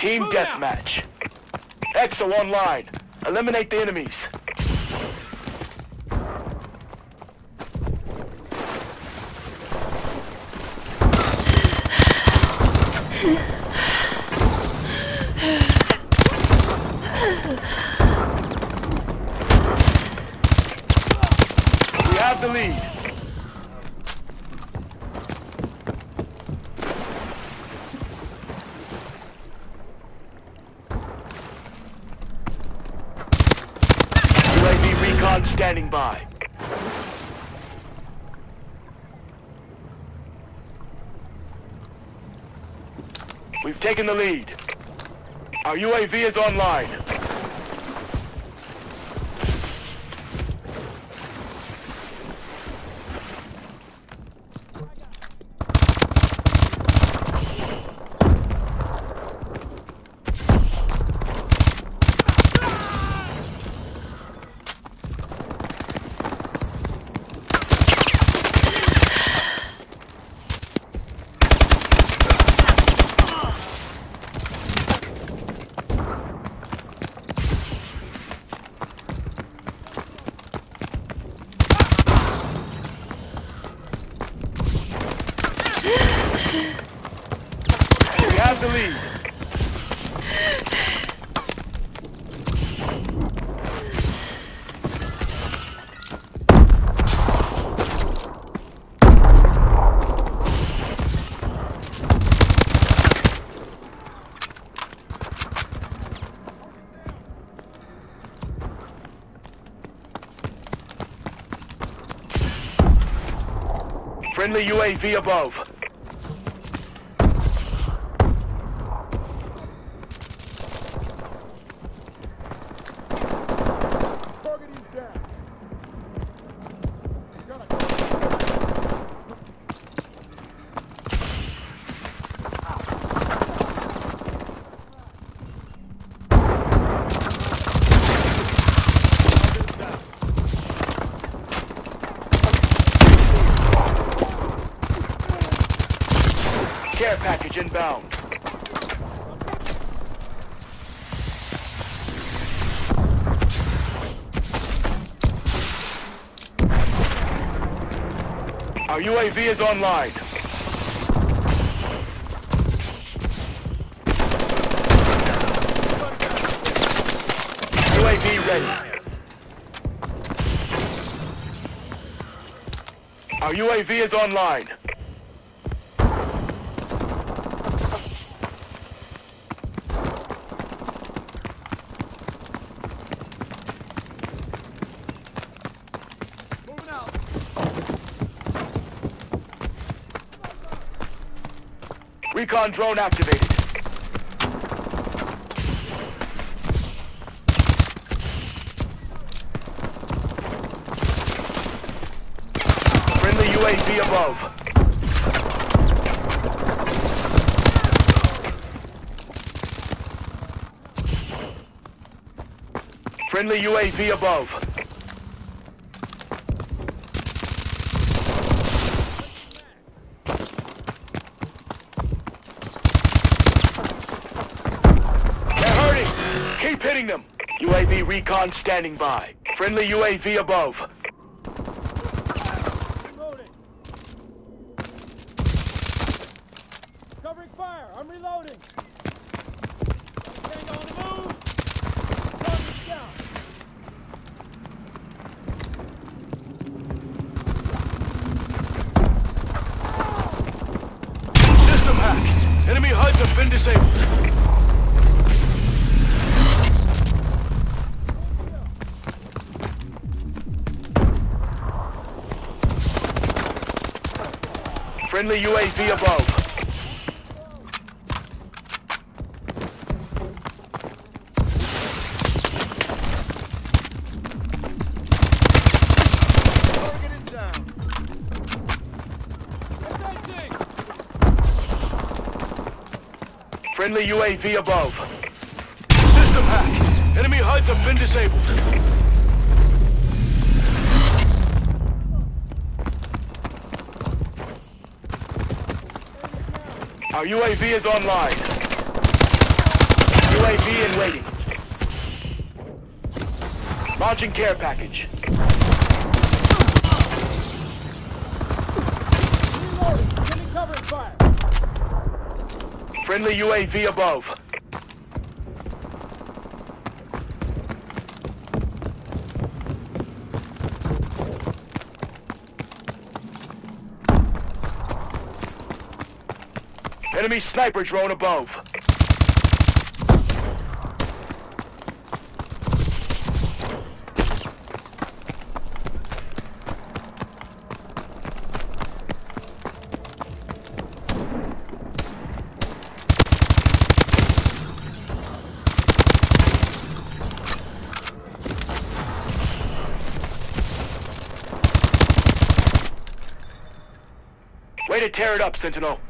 Team deathmatch. EXO online. Eliminate the enemies. We have the lead. UAV recon standing by. We've taken the lead. Our UAV is online. We have the lead. Friendly UAV above. Package inbound. Our UAV is online. UAV ready. Our UAV is online. Recon drone activated. Friendly UAV above. Friendly UAV above. Keep hitting them! UAV recon standing by. Friendly UAV above. Reloading. Covering fire. I'm reloading. Tango on the move. Target's down. System hack. Enemy HUDs have been disabled. Friendly UAV above. Target is down. SAC. Friendly UAV above. System hack. Enemy HUDs have been disabled. Our UAV is online. UAV in waiting. Launching care package. Friendly UAV above. Enemy sniper drone above. Way to tear it up, Sentinel.